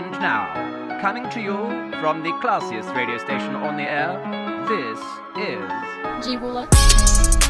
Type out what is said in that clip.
And now, coming to you from the classiest radio station on the air, this is G